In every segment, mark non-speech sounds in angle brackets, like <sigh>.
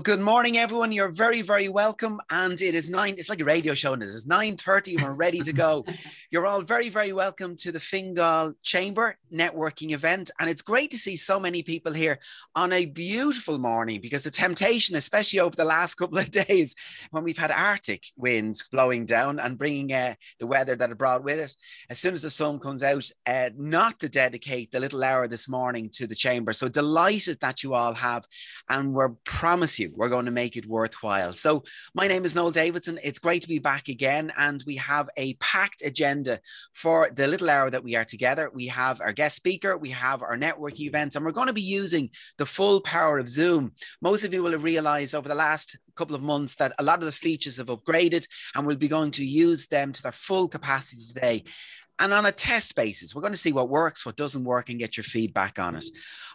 Well, good morning, everyone. You're very, very welcome. And it is nine, it's like a radio show, and it is 9.30 we're ready to go. <laughs> You're all very, very welcome to the Fingal Chamber networking event. And it's great to see so many people here on a beautiful morning because the temptation, especially over the last couple of <laughs> days, when we've had Arctic winds blowing down and bringing uh, the weather that it brought with it, as soon as the sun comes out, uh, not to dedicate the little hour this morning to the chamber. So delighted that you all have. And we're promising We're going to make it worthwhile. So, my name is Noel Davidson. It's great to be back again. And we have a packed agenda for the little hour that we are together. We have our guest speaker, we have our networking events, and we're going to be using the full power of Zoom. Most of you will have realized over the last couple of months that a lot of the features have upgraded, and we'll be going to use them to their full capacity today and on a test basis. We're going to see what works, what doesn't work, and get your feedback on it.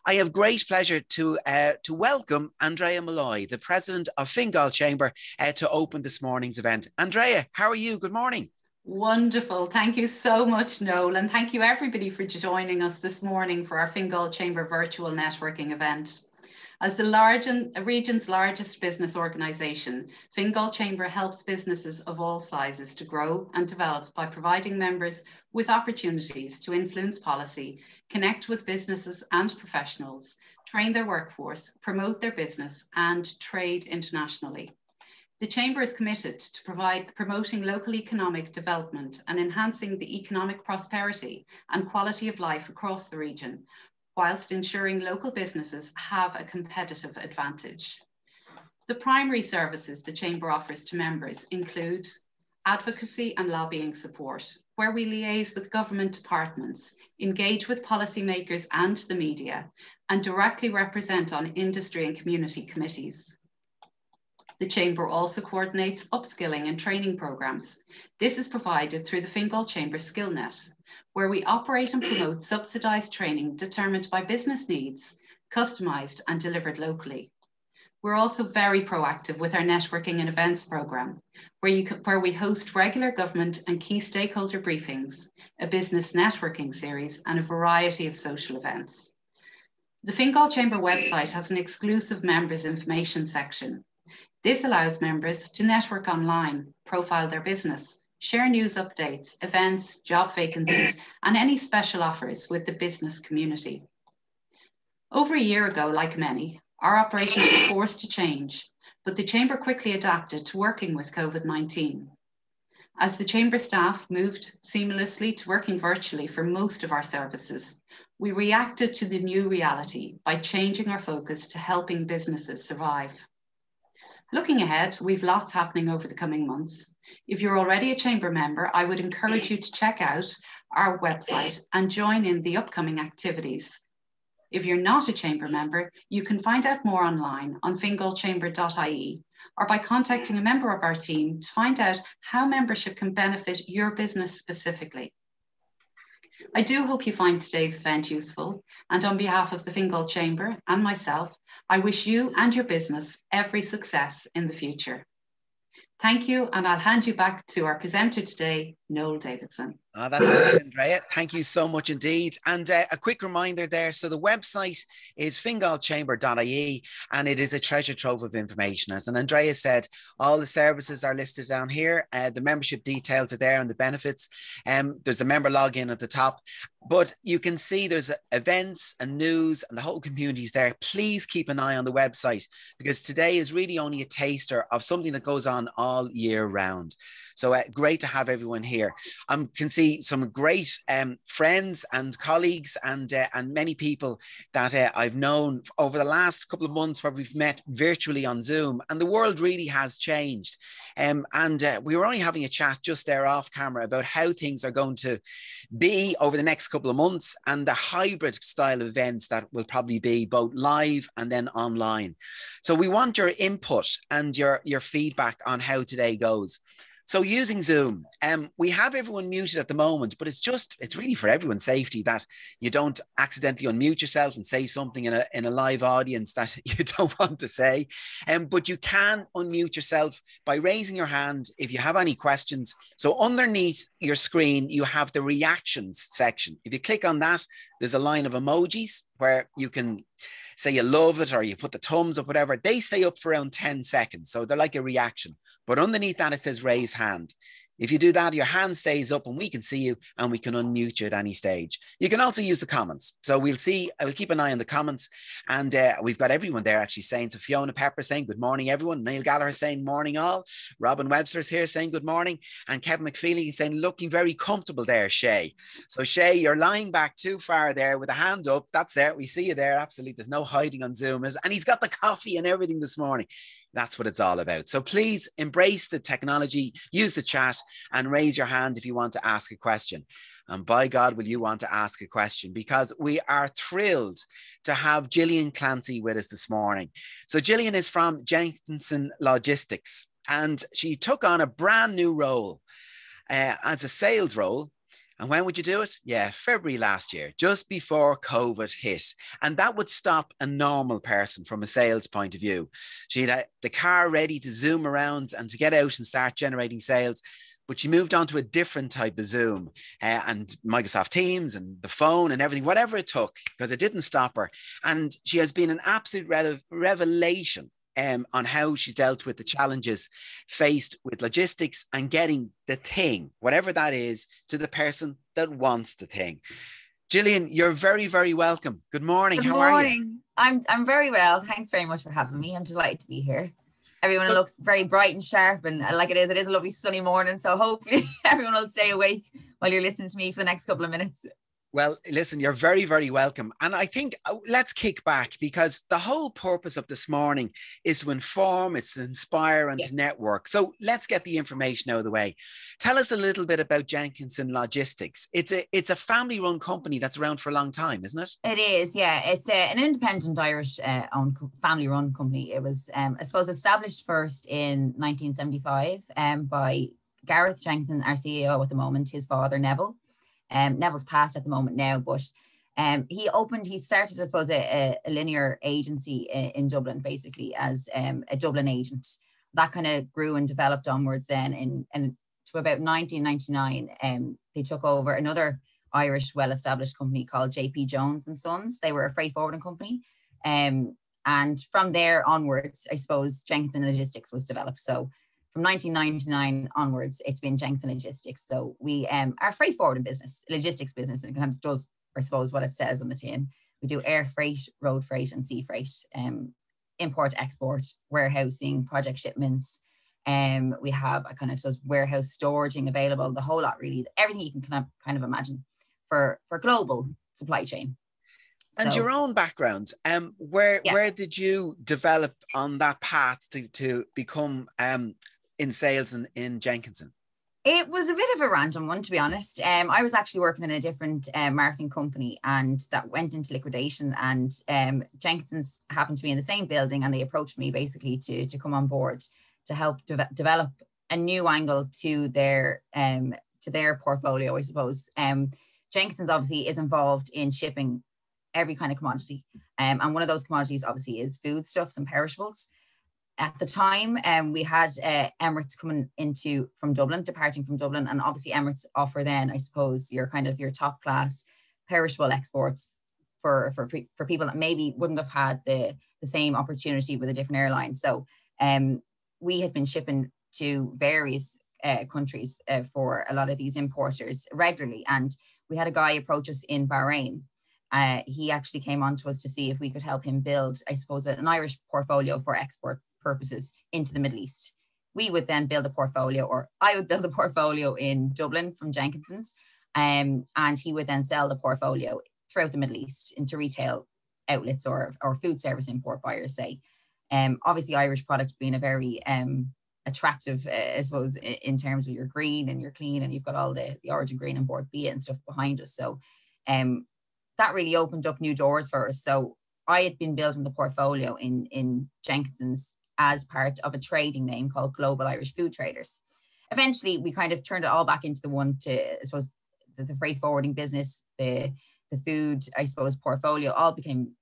I have great pleasure to uh, to welcome Andrea Malloy, the president of Fingal Chamber, uh, to open this morning's event. Andrea, how are you? Good morning. Wonderful. Thank you so much, Noel. And thank you everybody for joining us this morning for our Fingal Chamber virtual networking event. As the large and, uh, region's largest business organisation, Fingal Chamber helps businesses of all sizes to grow and develop by providing members with opportunities to influence policy, connect with businesses and professionals, train their workforce, promote their business, and trade internationally. The Chamber is committed to provide, promoting local economic development and enhancing the economic prosperity and quality of life across the region, whilst ensuring local businesses have a competitive advantage. The primary services the Chamber offers to members include advocacy and lobbying support, where we liaise with government departments, engage with policymakers and the media, and directly represent on industry and community committees. The Chamber also coordinates upskilling and training programmes. This is provided through the Fingal Chamber SkillNet, where we operate and promote subsidised training determined by business needs, customised and delivered locally. We're also very proactive with our networking and events programme, where, you, where we host regular government and key stakeholder briefings, a business networking series, and a variety of social events. The Fingal Chamber website has an exclusive members information section. This allows members to network online, profile their business, share news updates, events, job vacancies, and any special offers with the business community. Over a year ago, like many, our operations were forced to change, but the Chamber quickly adapted to working with COVID 19. As the Chamber staff moved seamlessly to working virtually for most of our services, we reacted to the new reality by changing our focus to helping businesses survive. Looking ahead, we've lots happening over the coming months. If you're already a Chamber member, I would encourage you to check out our website and join in the upcoming activities. If you're not a Chamber member, you can find out more online on fingalchamber.ie or by contacting a member of our team to find out how membership can benefit your business specifically. I do hope you find today's event useful, and on behalf of the Fingal Chamber and myself, I wish you and your business every success in the future. Thank you, and I'll hand you back to our presenter today, Noel Davidson. Oh, that's it, Andrea. Thank you so much indeed. And uh, a quick reminder there so, the website is fingalchamber.ie and it is a treasure trove of information. As and Andrea said, all the services are listed down here. Uh, the membership details are there and the benefits. Um, there's the member login at the top. But you can see there's events and news and the whole community is there. Please keep an eye on the website because today is really only a taster of something that goes on all year round. So uh, great to have everyone here. I um, can see some great um, friends and colleagues and uh, and many people that uh, I've known over the last couple of months where we've met virtually on Zoom, and the world really has changed. Um, and uh, we were only having a chat just there off camera about how things are going to be over the next couple of months and the hybrid style events that will probably be both live and then online. So we want your input and your your feedback on how today goes. So using Zoom, um, we have everyone muted at the moment, but it's just it's really for everyone's safety that you don't accidentally unmute yourself and say something in a in a live audience that <laughs> you don't want to say. Um, but you can unmute yourself by raising your hand if you have any questions. So underneath your screen, you have the reactions section. If you click on that, there's a line of emojis where you can say you love it or you put the thumbs up, whatever, they stay up for around 10 seconds. So they're like a reaction. But underneath that, it says raise hand. If you do that, your hand stays up and we can see you and we can unmute you at any stage. You can also use the comments. So we'll see, I will keep an eye on the comments. And uh, we've got everyone there actually saying, so Fiona Pepper saying good morning, everyone. Neil Gallagher saying morning all. Robin Webster's here saying good morning. And Kevin McFeely saying looking very comfortable there, Shay. So Shay, you're lying back too far there with a hand up. That's it. We see you there. Absolutely. There's no hiding on Zoom. And he's got the coffee and everything this morning. That's what it's all about. So please embrace the technology, use the chat, and raise your hand if you want to ask a question. And by God, will you want to ask a question? Because we are thrilled to have Gillian Clancy with us this morning. So, Gillian is from Jenkinson Logistics, and she took on a brand new role uh, as a sales role and when would you do it? Yeah, February last year, just before COVID hit. And that would stop a normal person from a sales point of view. She had the car ready to zoom around and to get out and start generating sales. But she moved on to a different type of Zoom uh, and Microsoft Teams and the phone and everything, whatever it took, because it didn't stop her. And she has been an absolute re- revelation um, on how she's dealt with the challenges faced with logistics and getting the thing, whatever that is, to the person that wants the thing. Gillian, you're very, very welcome. Good morning. Good how morning. are you? I'm I'm very well. Thanks very much for having me. I'm delighted to be here. Everyone looks very bright and sharp, and like it is, it is a lovely sunny morning. So hopefully <laughs> everyone will stay awake while you're listening to me for the next couple of minutes. Well, listen, you're very, very welcome. And I think uh, let's kick back because the whole purpose of this morning is to inform, it's to inspire, and yeah. to network. So let's get the information out of the way. Tell us a little bit about Jenkinson Logistics. It's a it's a family run company that's around for a long time, isn't it? It is, yeah. It's a, an independent Irish uh, owned family run company. It was, um, I suppose, established first in 1975 um, by Gareth Jenkinson, our CEO at the moment, his father Neville. Um, Neville's passed at the moment now, but um, he opened, he started, I suppose, a, a liner agency in, in, Dublin, basically as um, a Dublin agent. That kind of grew and developed onwards then. In, and to about 1999, um, they took over another Irish well-established company called JP Jones and Sons. They were a freight forwarding company. Um, and from there onwards, I suppose Jenkinson Logistics was developed. So from 1999 onwards, it's been Jenkinson Logistics. So we um our freight forwarding business, logistics business, and kind of does, I suppose, what it says on the tin. We do air freight, road freight, and sea freight, um, import, export, warehousing, project shipments. Um, we have a kind of just warehouse storaging available, the whole lot really, everything you can kind of kind of imagine for for global supply chain. And so, your own background, um, where yeah. where did you develop on that path to to become um in sales in, in Jenkinson? It was a bit of a random one, to be honest. Um, I was actually working in a different uh, marketing company and that went into liquidation. And um, Jenkinson's happened to be in the same building and they approached me basically to, to come on board to help de- develop a new angle to their um, to their portfolio, I suppose. Um, Jenkinson's obviously is involved in shipping every kind of commodity. Um, and one of those commodities obviously is foodstuffs and perishables at the time, um, we had uh, Emirates coming into from Dublin, departing from Dublin, and obviously Emirates offer then, I suppose, your kind of your top class perishable exports for for for people that maybe wouldn't have had the the same opportunity with a different airline. So, um, we had been shipping to various uh, countries uh, for a lot of these importers regularly, and we had a guy approach us in Bahrain. Uh, he actually came on to us to see if we could help him build, I suppose, an Irish portfolio for export purposes into the Middle East. We would then build a portfolio, or I would build a portfolio in Dublin from Jenkinson's, um, and he would then sell the portfolio throughout the Middle East into retail outlets or, or food service import buyers, say. Um, obviously, Irish product being a very um, attractive, uh, I suppose, in terms of your green and your clean, and you've got all the, the origin green and Bord Bia and stuff behind us. So um, that really opened up new doors for us. So I had been building the portfolio in in Jenkinson's as part of a trading name called Global Irish Food Traders. Eventually, we kind of turned it all back into the one to, I suppose, the, the freight forwarding business, the the food, I suppose, portfolio all became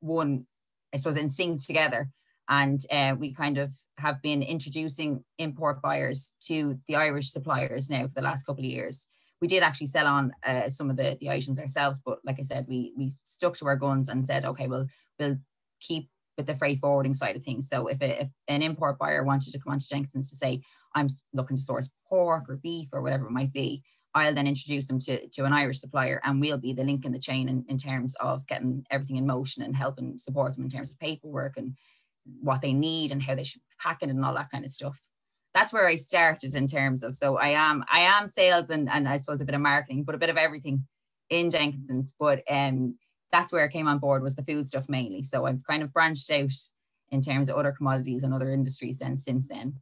one, I suppose, in sync together. And uh, we kind of have been introducing import buyers to the Irish suppliers now for the last couple of years. we did actually sell on uh, some of the, the items ourselves, but like I said, we we stuck to our guns and said, okay, well, we'll keep with the freight forwarding side of things. So if, if an import buyer wanted to come on to Jenkinson's to say, I'm looking to source pork or beef or whatever it might be, I'll then introduce them to, to an Irish supplier and we'll be the link in the chain in, in terms of getting everything in motion and helping support them in terms of paperwork and what they need and how they should pack it and all that kind of stuff. That's where I started in terms of so I am I am sales and, and I suppose a bit of marketing, but a bit of everything in Jenkinson's. But um that's where I came on board was the food stuff mainly. So I've kind of branched out in terms of other commodities and other industries then since then.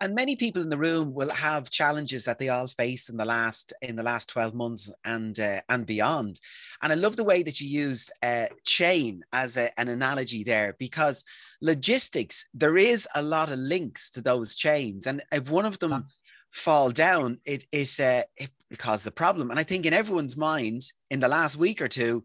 And many people in the room will have challenges that they all face in the last in the last 12 months and uh, and beyond. And i love the way that you used uh, chain as a, an analogy there because logistics there is a lot of links to those chains. And if one of them fall down it is uh, it causes a problem and i think in everyone's mind in the last week or two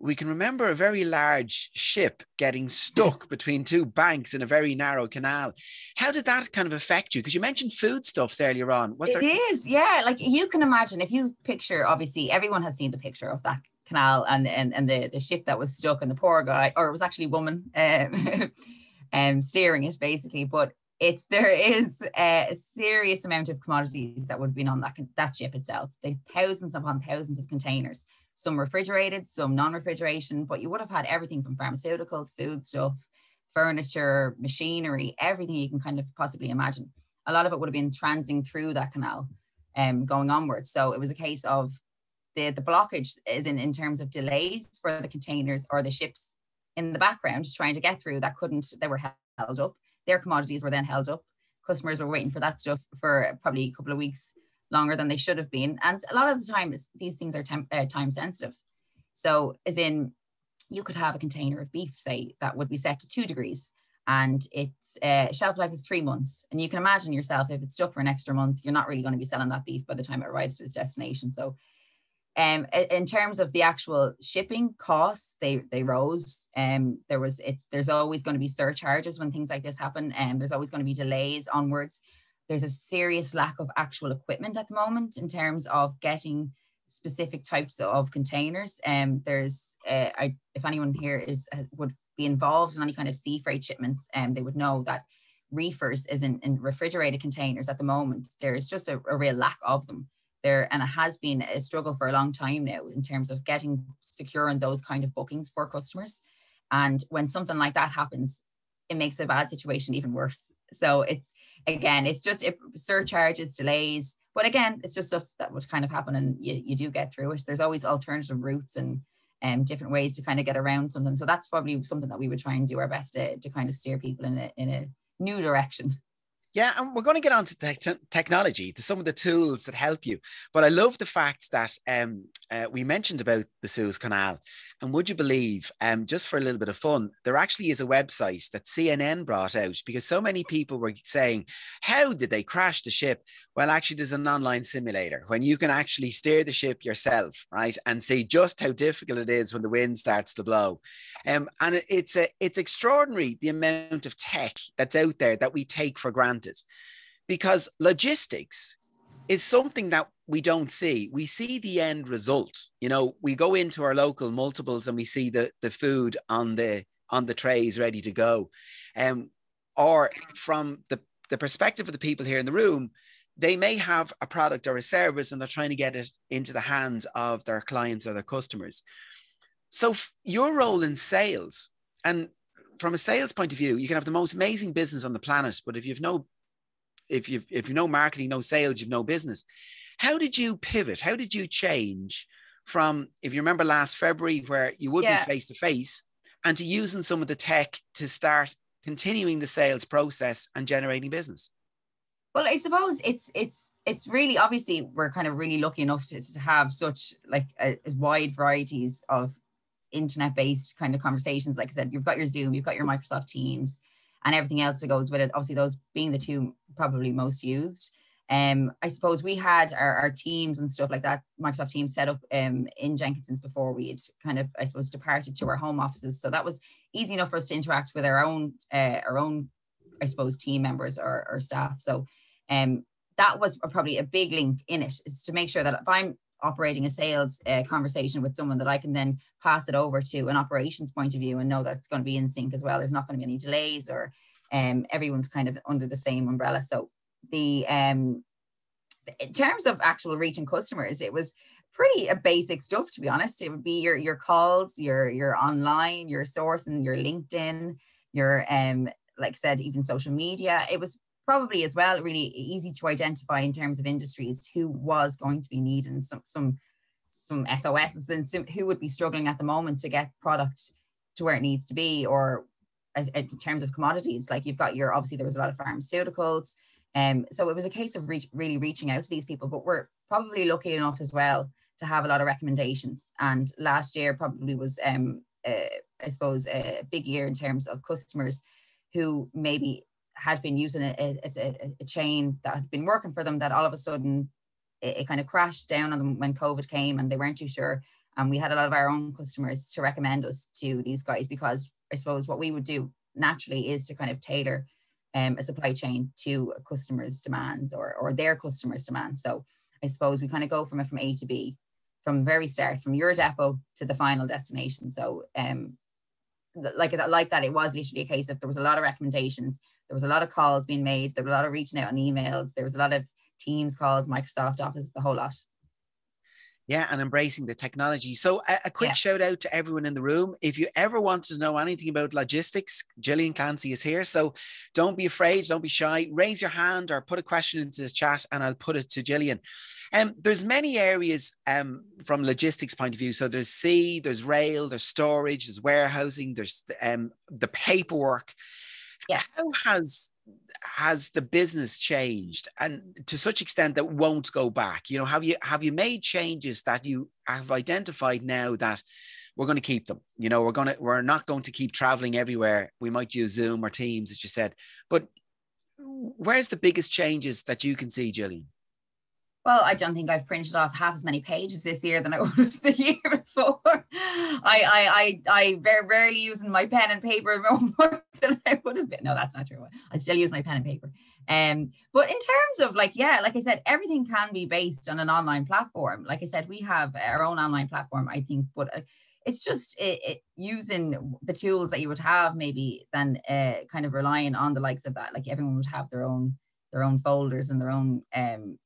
we can remember a very large ship getting stuck between two banks in a very narrow canal. How did that kind of affect you? Because you mentioned foodstuffs earlier on. Was there- it is, yeah. Like you can imagine if you picture, obviously, everyone has seen the picture of that canal and and, and the, the ship that was stuck and the poor guy, or it was actually a woman um, <laughs> um, steering it basically. But it's there is a serious amount of commodities that would have been on that that ship itself. The thousands upon thousands of containers some refrigerated, some non-refrigeration, but you would have had everything from pharmaceuticals, food stuff, furniture, machinery, everything you can kind of possibly imagine. A lot of it would have been transiting through that canal um, going onwards. So it was a case of the, the blockage is in, in terms of delays for the containers or the ships in the background trying to get through that couldn't, they were held up. Their commodities were then held up. Customers were waiting for that stuff for probably a couple of weeks longer than they should have been. And a lot of the time, these things are temp- uh, time sensitive. So, as in, you could have a container of beef, say, that would be set to two degrees and its uh, shelf life is three months. And you can imagine yourself, if it's stuck for an extra month, you're not really going to be selling that beef by the time it arrives to its destination. So, um, in terms of the actual shipping costs, they they rose. Um, there was it's there's always going to be surcharges when things like this happen, and um, there's always going to be delays onwards there's a serious lack of actual equipment at the moment in terms of getting specific types of containers. Um, there's, uh, I, if anyone here is uh, would be involved in any kind of sea freight shipments, um, they would know that reefers is in, in refrigerated containers at the moment. There's just a, a real lack of them there, and it has been a struggle for a long time now in terms of getting securing those kind of bookings for customers. And when something like that happens, it makes a bad situation even worse. So it's again, it's just it, surcharges, delays. But again, it's just stuff that would kind of happen and you, you do get through it. There's always alternative routes and um, different ways to kind of get around something. So that's probably something that we would try and do our best to, to kind of steer people in a, in a new direction. Yeah, and we're going to get on to te- technology, to some of the tools that help you. But I love the fact that um, uh, we mentioned about the Suez Canal. And would you believe, um, just for a little bit of fun, there actually is a website that CNN brought out because so many people were saying, How did they crash the ship? Well, actually, there's an online simulator when you can actually steer the ship yourself, right? And see just how difficult it is when the wind starts to blow. Um, and it's, a, it's extraordinary the amount of tech that's out there that we take for granted because logistics is something that we don't see. We see the end result. You know, we go into our local multiples and we see the, the food on the on the trays ready to go. Um, or from the, the perspective of the people here in the room, they may have a product or a service and they're trying to get it into the hands of their clients or their customers. So your role in sales, and from a sales point of view, you can have the most amazing business on the planet, but if you've no if you've if you know marketing, no sales, you've no business. How did you pivot? How did you change from if you remember last February where you would yeah. be face to face and to using some of the tech to start continuing the sales process and generating business? Well, I suppose it's it's it's really obviously we're kind of really lucky enough to, to have such like a, a wide varieties of internet based kind of conversations. Like I said, you've got your Zoom, you've got your Microsoft Teams, and everything else that goes with it. Obviously, those being the two probably most used. Um, I suppose we had our, our teams and stuff like that, Microsoft Teams set up um, in Jenkinson's before we had kind of, I suppose, departed to our home offices. So that was easy enough for us to interact with our own, uh, our own, I suppose, team members or, or staff. So um, that was probably a big link in it is to make sure that if I'm operating a sales uh, conversation with someone that I can then pass it over to an operations point of view and know that it's going to be in sync as well. There's not going to be any delays or um, everyone's kind of under the same umbrella. So the um, in terms of actual reaching customers, it was pretty a basic stuff to be honest. It would be your your calls, your your online, your source and your LinkedIn, your um like I said, even social media. It was probably as well really easy to identify in terms of industries who was going to be needing some some some SOSs and some, who would be struggling at the moment to get product to where it needs to be or as, in terms of commodities. Like you've got your obviously there was a lot of pharmaceuticals. Um so it was a case of reach, really reaching out to these people but we're probably lucky enough as well to have a lot of recommendations. And last year probably was um uh, I suppose a big year in terms of customers who maybe had been using it as a, a, chain that had been working for them that all of a sudden it, it, kind of crashed down on them when COVID came and they weren't too sure. And we had a lot of our own customers to recommend us to these guys because I suppose what we would do naturally is to kind of tailor um, a supply chain to a customer's demands or, or their customers' demands. So I suppose we kind of go from it from A to B, from very start, from your depot to the final destination. So um, like like that, it was literally a case of there was a lot of recommendations, there was a lot of calls being made, there were a lot of reaching out on emails, there was a lot of Teams calls, Microsoft Office, the whole lot. Yeah, and embracing the technology. So, a, a quick yeah. shout out to everyone in the room. If you ever want to know anything about logistics, Gillian Clancy is here. So, don't be afraid, don't be shy. Raise your hand or put a question into the chat, and I'll put it to Gillian. Um, there's many areas um, from logistics point of view. So there's sea, there's rail, there's storage, there's warehousing, there's um, the paperwork. Yeah. How has has the business changed? And to such extent that won't go back you know have you have you made changes that you have identified now that we're going to keep them? You know we're going to we're not going to keep traveling everywhere. We might use zoom or teams as you said. But where's the biggest changes that you can see gillian well, I don't think I've printed off half as many pages this year than I <laughs> would have the year before. I I I, I very rarely using my pen and paper <laughs> more than I would have been. No, that's not true. I still use my pen and paper. Um, but in terms of like, yeah, like I said, everything can be based on an online platform. Like I said, we have our own online platform, I think, but uh, it's just it, it, using the tools that you would have maybe than uh, kind of relying on the likes of that. Like everyone would have their own their own folders and their own um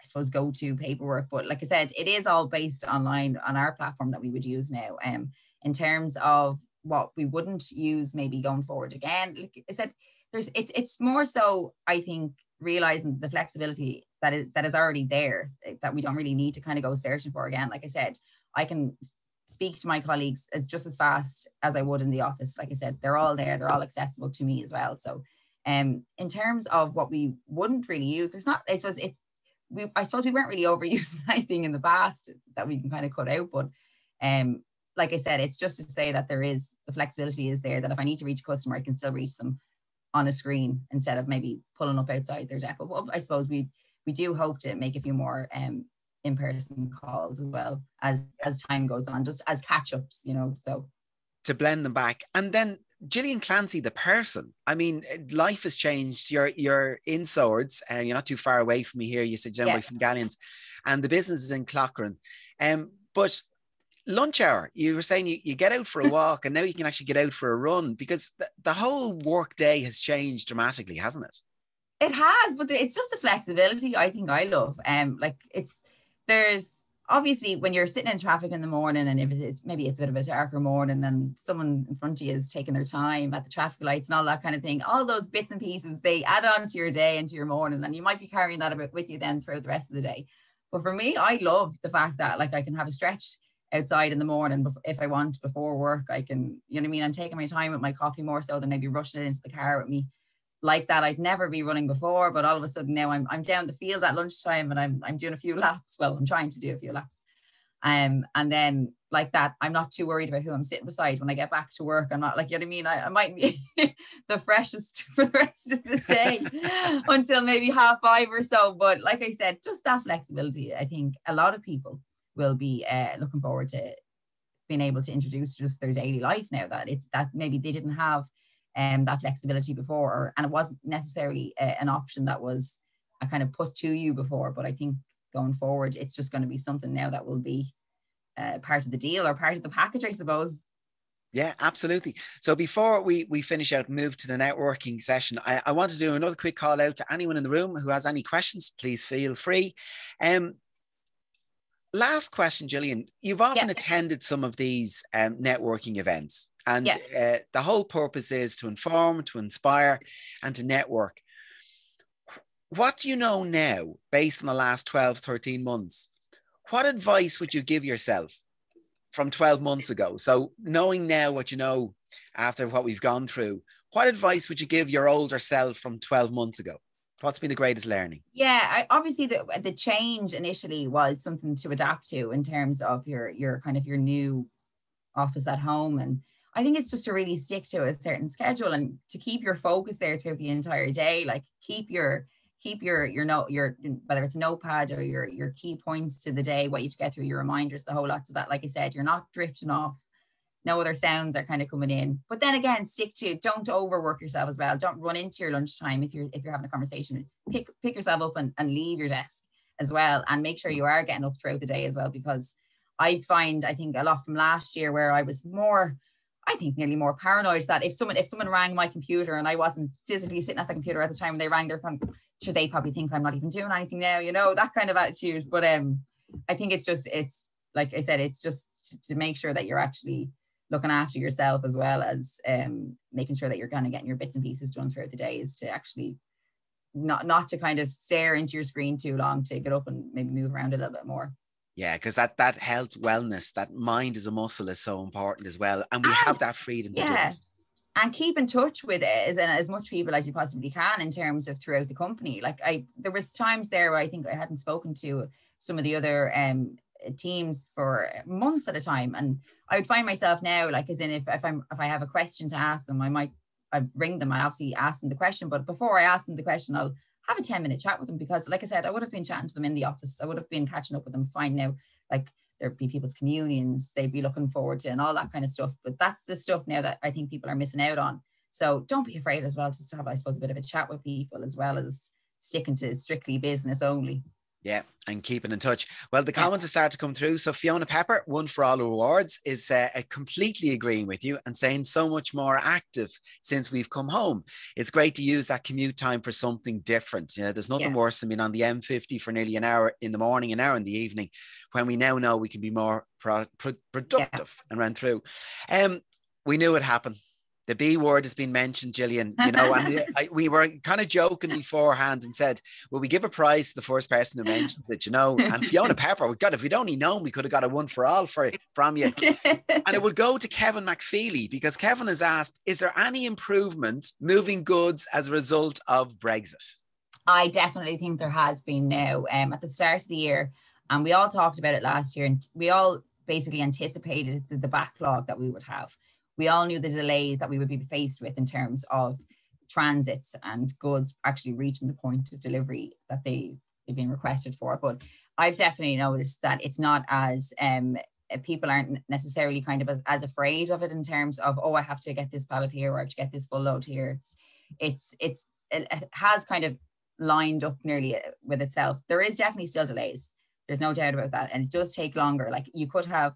I suppose, go to paperwork. But like I said, it is all based online on our platform that we would use now. Um, in terms of what we wouldn't use maybe going forward again, like I said, there's it's it's more so I think realizing the flexibility that is that is already there eh, that we don't really need to kind of go searching for again. Like I said, I can speak to my colleagues as just as fast as I would in the office. Like I said, they're all there, they're all accessible to me as well. So um in terms of what we wouldn't really use, there's not I suppose it's we I suppose we weren't really overusing <laughs> anything in the past that we can kind of cut out. But um, like I said, it's just to say that there is the flexibility is there that if I need to reach a customer, I can still reach them on a screen instead of maybe pulling up outside their depot. Well, I suppose we we do hope to make a few more um in-person calls as well as as time goes on, just as catch-ups, you know. So to blend them back. And then Gillian Clancy, the person. I mean, life has changed. You're you're in Swords, and you're not too far away from me here. You said you're yeah. from Galleons, and the business is in Cloughran. Um, but lunch hour, you were saying you, you get out for a walk, and now you can actually get out for a run because the, the whole work day has changed dramatically, hasn't it? It has, but it's just the flexibility I think I love. Um, like it's there's obviously when you're sitting in traffic in the morning and if it's maybe it's a bit of a darker morning and someone in front of you is taking their time at the traffic lights and all that kind of thing all those bits and pieces they add on to your day and to your morning and you might be carrying that with you then throughout the rest of the day. But for me i love the fact that like i can have a stretch outside in the morning if i want before work. I can you know what i mean? I'm taking my time with my coffee more so than maybe rushing it into the car with me like that I'd never be running before, but all of a sudden now I'm I'm down the field at lunchtime and I'm I'm doing a few <laughs> laps. Well, I'm trying to do a few laps. Um, and then like that, I'm not too worried about who I'm sitting beside when I get back to work. I'm not like, you know what I mean? I, I might be <laughs> the freshest <laughs> for the rest of the day until maybe half five or so. But like I said, just that flexibility, I think a lot of people will be uh, looking forward to being able to introduce just their daily life now that it's that maybe they didn't have um, that flexibility before, or, and it wasn't necessarily uh, an option that was a kind of put to you before, but I think going forward, it's just going to be something now that will be uh, part of the deal or part of the package, I suppose. Yeah, absolutely. So before we we finish out, move to the networking session, I, I want to do another quick call out to anyone in the room who has any questions. Please feel free. Um, last question, Gillian. You've often yeah. attended some of these um, networking events, and yeah. uh, the whole purpose is to inform, to inspire, and to network. What do you know now, based on the last 12, 13 months? What advice would you give yourself from 12 months ago. So knowing now what you know after what we've gone through, what advice would you give your older self from 12 months ago? What's been the greatest learning? Yeah, I, obviously the the change initially was something to adapt to in terms of your your kind of your new office at home and I think it's just to really stick to a certain schedule and to keep your focus there throughout the entire day. Like keep your keep your your note your whether it's notepad or your your key points to the day, what you have to get through, your reminders, the whole lot. So that, like I said, you're not drifting off. No other sounds are kind of coming in. But then again, stick to it. don't overwork yourself as well. Don't run into your lunchtime if you're if you're having a conversation. Pick pick yourself up and, and leave your desk as well. And make sure you are getting up throughout the day as well. Because I find I think a lot from last year where I was more I think nearly more paranoid that if someone if someone rang my computer and I wasn't physically sitting at the computer at the time when they rang, kind of, should they probably think I'm not even doing anything now, you know, that kind of attitude. But um, I think it's just it's like I said, it's just to make sure that you're actually looking after yourself as well as um making sure that you're kind of getting your bits and pieces done throughout the day is to actually not not to kind of stare into your screen too long to get up and maybe move around a little bit more. Yeah, because that that health, wellness, that mind is a muscle is so important as well, and we and, have that freedom to yeah. do it. And keep in touch with it as as much people as you possibly can in terms of throughout the company. Like I, there was times there where I think I hadn't spoken to some of the other um teams for months at a time, and I would find myself now, like as in if if I'm if I have a question to ask them, I might I ring them. I obviously ask them the question, but before I ask them the question, I'll have a 10 minute chat with them because like I said, I would have been chatting to them in the office. I would have been catching up with them, fine now, like there'd be people's communions they'd be looking forward to and all that kind of stuff. But that's the stuff now that I think people are missing out on. So don't be afraid as well just to have, I suppose, a bit of a chat with people as well as sticking to strictly business only. Yeah, and keeping in touch. Well, the comments have started to come through. So Fiona Pepper, one for all awards, is uh, completely agreeing with you and saying so much more active since we've come home. It's great to use that commute time for something different. You know, there's nothing yeah. worse than being on the M50 for nearly an hour in the morning, an hour in the evening, when we now know we can be more pro- pro- productive yeah. and run through. Um, we knew it happened the B word has been mentioned, Gillian, you know, and I, we were kind of joking beforehand and said, "Will we give a prize to the first person who mentions it, you know, and Fiona <laughs> Pepper, we got, if we'd only known, we could have got a one for all for from you. and it would go to Kevin McFeely because Kevin has asked, is there any improvement moving goods as a result of Brexit? I definitely think there has been now. Um, at the start of the year, and we all talked about it last year, and we all basically anticipated the, the backlog that we would have we all knew the delays that we would be faced with in terms of transits and goods actually reaching the point of delivery that they they've been requested for. But I've definitely noticed that it's not as um, people aren't necessarily kind of as, as, afraid of it in terms of oh I have to get this pallet here or I have to get this full load here. It's it's it's it has kind of lined up nearly uh, with itself. There is definitely still delays. There's no doubt about that, and it does take longer. Like you could have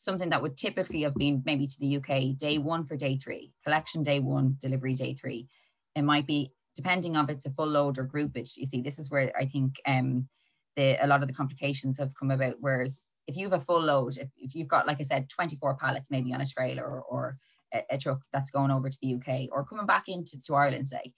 something that would typically have been maybe to the UK day one for day three, collection day one, delivery day three. It might be depending on if it's a full load or groupage. You see, this is where I think um, the a lot of the complications have come about. Whereas if you have a full load, if, if you've got, like I said, 24 pallets maybe on a trailer or, or a, a, truck that's going over to the UK or coming back into to Ireland, say,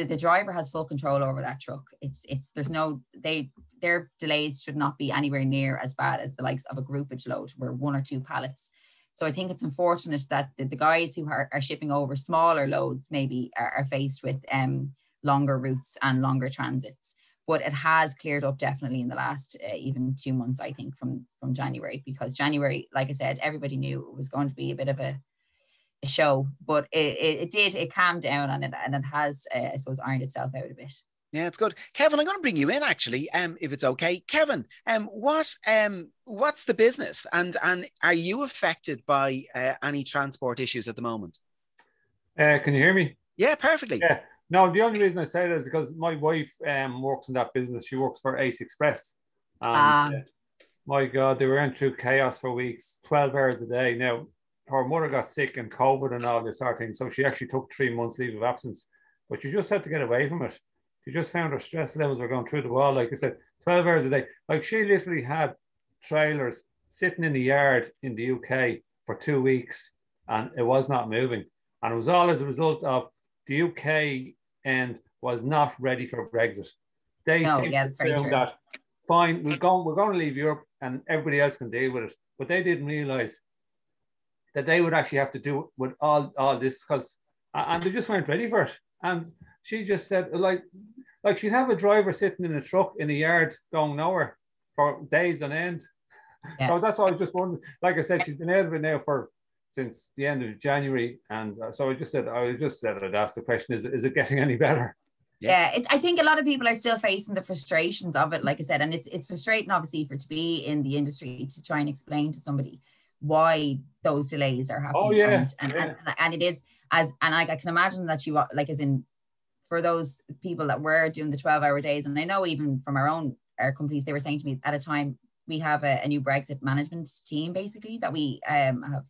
the, the driver has full control over that truck. It's it's there's no they their delays should not be anywhere near as bad as the likes of a groupage load where one or two pallets. So I think it's unfortunate that the, the guys who are, are shipping over smaller loads maybe are, are faced with um, longer routes and longer transits. But it has cleared up definitely in the last uh, even two months, I think, from from January, because January, like I said, everybody knew it was going to be a bit of a a show, but it, it, it, did, it calmed down and it, and it has, uh, I suppose, ironed itself out a bit. Yeah, it's good. Kevin, I'm going to bring you in actually, um, if it's okay. Kevin, um, what um, what's the business, and and are you affected by uh, any transport issues at the moment? Uh, can you hear me? Yeah, perfectly. Yeah. No, the only reason I say that is because my wife um, works in that business. She works for Ace Express. And, ah. Uh, my God, they were in through chaos for weeks, 12 hours a day. Now, her mother got sick and COVID and all this sort of thing. So she actually took three months leave of absence, but she just had to get away from it. She just found her stress levels were going through the wall. Like I said, 12 hours a day. Like she literally had trailers sitting in the yard in the UK for two weeks and it was not moving. And it was all as a result of the UK end was not ready for Brexit. They oh, no, yeah, that fine, we're going, we're going to leave Europe and everybody else can deal with it. But they didn't realize that they would actually have to do with all, all this because, and they just weren't ready for it. And she just said, like, like she'd have a driver sitting in a truck in a yard going nowhere for days on end. Yeah. So that's why I was just wondering. Like I said, she's been out of it now for since the end of January, and uh, so I just said I just said I'd ask the question: Is is it getting any better? yeah, it, I think a lot of people are still facing the frustrations of it, like I said, and it's it's frustrating, obviously, for to be in the industry to try and explain to somebody why those delays are happening. Oh yeah, and and, yeah. and, and it is as and I, I can imagine that you like as in for those people that were doing the twelve hour days, and I know even from our own our companies, they were saying to me at a time we have a, a new Brexit management team basically that we um, have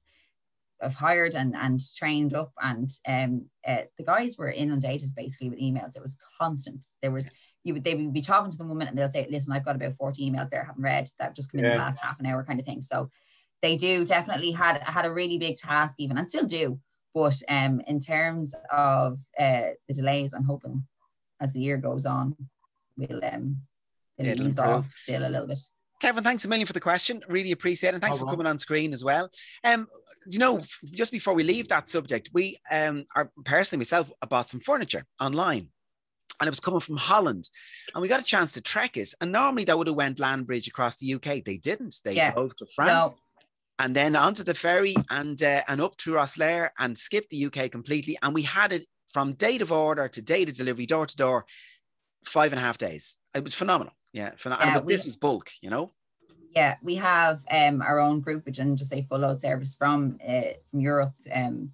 have hired and and trained up and um uh, the guys were inundated basically with emails it was constant there was you would they would be talking to the woman and they'll say listen i've got about 40 emails there I haven't read that just come in yeah. the last half an hour kind of thing so they do definitely had had a really big task even and still do but um in terms of uh the delays i'm hoping as the year goes on we'll um it'll ease off still a little bit Kevin, thanks a million for the question. Really appreciate it. And thanks oh, for coming on screen as well. Um, you know, just before we leave that subject, we um are personally myself I bought some furniture online and it was coming from Holland. And we got a chance to trek it. And normally that would have went land bridge across the UK. They didn't. They yeah. drove to France. No. And then onto the ferry and uh, and up through Rosslare and skipped the UK completely. And we had it from date of order to date of delivery, door to door, five and a half days. It was phenomenal. Yeah, yeah but we, this was bulk, you know. Yeah, we have um, our own groupage and just a full load service from uh, from Europe um,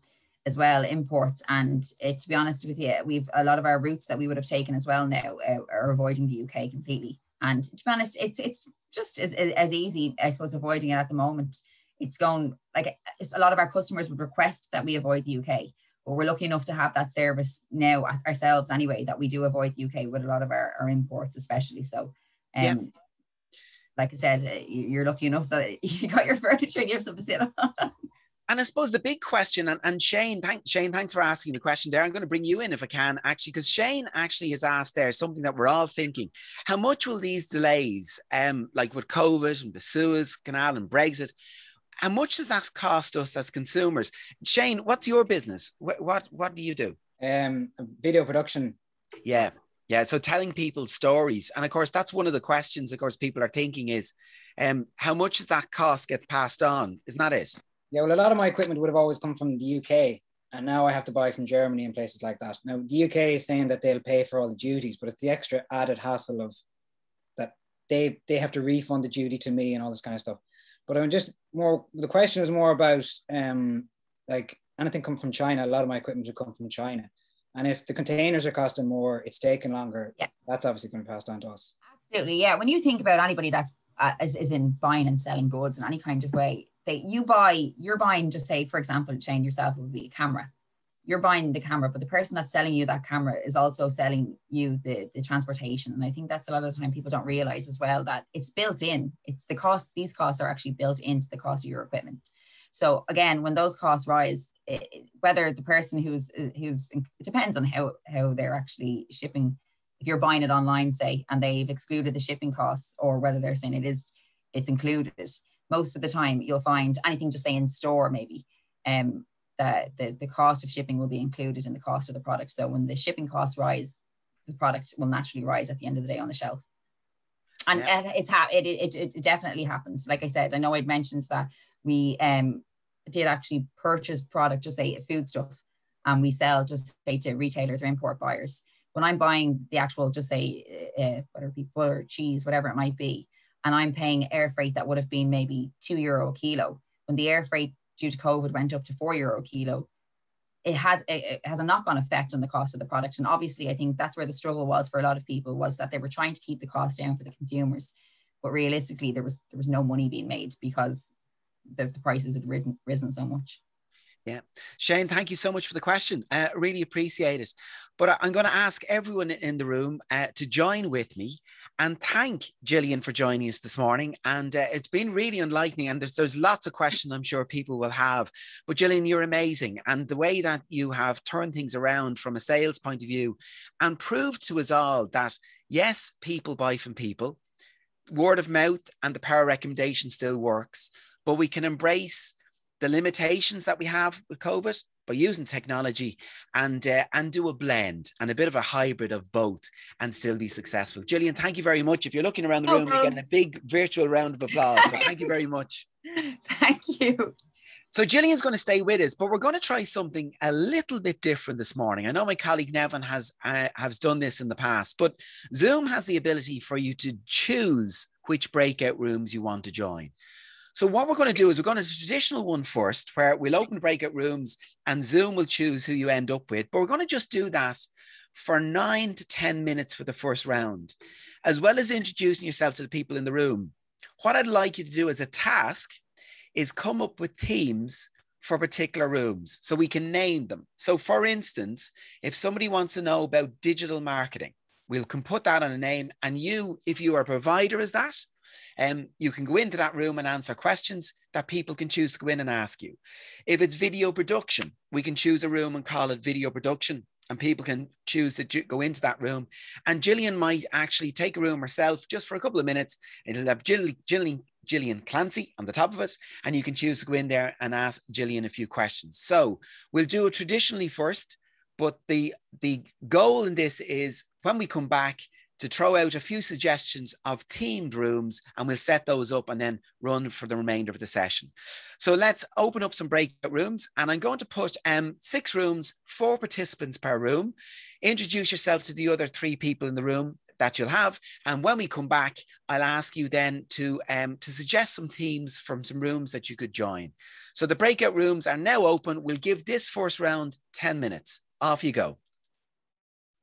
as well, imports. And uh, to be honest with you, we've a lot of our routes that we would have taken as well now uh, are avoiding the UK completely. And to be honest, it's it's just as, as easy, I suppose, avoiding it at the moment. It's going like it's, a lot of our customers would request that we avoid the UK but we're lucky enough to have that service now ourselves anyway that we do avoid the UK with a lot of our, our imports especially so um, yeah. like I said uh, you're lucky enough that <laughs> you got your furniture and you have something to sit on and I suppose the big question, and, and Shane, thank, Shane, thanks for asking the question there. I'm going to bring you in if I can, actually, because Shane actually has asked there something that we're all thinking. How much will these delays, um, like with COVID and the Suez Canal and Brexit, how much does that cost us as consumers? Shane, what's your business? What what, what do you do? Um, video production. Yeah, yeah. So telling people stories, and of course, that's one of the questions. Of course, people are thinking is, um, how much does that cost get passed on? Isn't that it? Yeah. Well, a lot of my equipment would have always come from the UK, and now I have to buy from Germany and places like that. Now, the UK is saying that they'll pay for all the duties, but it's the extra added hassle of that they they have to refund the duty to me and all this kind of stuff. But I'm just more. The question was more about um, like anything come from China. A lot of my equipment would come from China, and if the containers are costing more, it's taking longer. Yeah, that's obviously going to be passed on to us. Absolutely, yeah. When you think about anybody that's uh, is, is in buying and selling goods in any kind of way, they you buy, you're buying. Just say, for example, Shane yourself would be a camera you're buying the camera, but the person that's selling you that camera is also selling you the, the transportation. And I think that's a lot of the time people don't realize as well that it's built in. It's the cost, these costs are actually built into the cost of your equipment. So again, when those costs rise, it, whether the person who's who's it depends on how how they're actually shipping. If you're buying it online, say, and they've excluded the shipping costs, or whether they're saying it is it's included, most of the time you'll find anything just say in store maybe. Um, that the, the cost of shipping will be included in the cost of the product. So when the shipping costs rise, the product will naturally rise at the end of the day on the shelf. And yeah. it's ha- it, it, it definitely happens. Like I said, I know I'd mentioned that we um, did actually purchase product, just say food stuff, and we sell just say to retailers or import buyers. When I'm buying the actual, just say uh, whether it be butter, cheese, whatever it might be, and I'm paying air freight that would have been maybe two euro a kilo. When the air freight due to COVID went up to four euro a kilo, it has it has a knock-on effect on the cost of the product. And obviously, I think that's where the struggle was for a lot of people was that they were trying to keep the cost down for the consumers, but realistically, there was there was no money being made because the, the prices had risen, risen so much. Yeah. Shane, thank you so much for the question. Uh, really appreciate it. But I'm going to ask everyone in the room uh, to join with me and thank Gillian for joining us this morning. And uh, it's been really enlightening. And there's, there's lots of questions I'm sure people will have. But Gillian, you're amazing. And the way that you have turned things around from a sales point of view and proved to us all that, yes, people buy from people, word of mouth and the power recommendation still works, but we can embrace the limitations that we have with COVID by using technology and uh, and do a blend and a bit of a hybrid of both and still be successful. Gillian, thank you very much. If you're looking around the room, you're getting a big virtual round of applause. So thank you very much. <laughs> Thank you. So Gillian's going to stay with us, but we're going to try something a little bit different this morning. I know my colleague Nevin has uh, has done this in the past, but Zoom has the ability for you to choose which breakout rooms you want to join. So what we're going to do is we're going to the traditional one first, where we'll open breakout rooms and Zoom will choose who you end up with. But we're going to just do that for nine to 10 minutes for the first round, as well as introducing yourself to the people in the room. What I'd like you to do as a task is come up with themes for particular rooms so we can name them. So, for instance, if somebody wants to know about digital marketing, we can put that on a name. And you, if you are a provider, is that um, you can go into that room and answer questions that people can choose to go in and ask you. If it's video production, we can choose a room and call it video production and people can choose to go into that room. And Gillian might actually take a room herself just for a couple of minutes. It'll have Gillian, Gillian, Gillian Clancy on the top of it, and you can choose to go in there and ask Gillian a few questions. So we'll do it traditionally first, but the the goal in this is when we come back, to throw out a few suggestions of themed rooms and we'll set those up and then run for the remainder of the session. So let's open up some breakout rooms and I'm going to put um, six rooms, four participants per room. Introduce yourself to the other three people in the room that you'll have. And when we come back, I'll ask you then to, um, to suggest some themes from some rooms that you could join. So the breakout rooms are now open. We'll give this first round 10 minutes. Off you go.